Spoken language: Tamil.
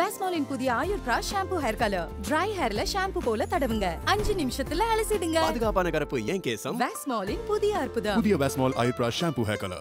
வேஸ்மாலின் புதிய ஆயுர் பிரா ஷாம்பு ஹேர் கலர் ட்ரை ஹேர்ல ஷாம்பு போல தடவுங்க. அஞ்சு நிமிஷத்துல அலசிடுங்க. பாதுகாப்பான கருப்பு ஏன் கேசம்? வேஸ்மாலின் புதிய அற்புதம். புதிய வேஸ்மால் ஐப்ரா ஷாம்பு ஹேர் கலர்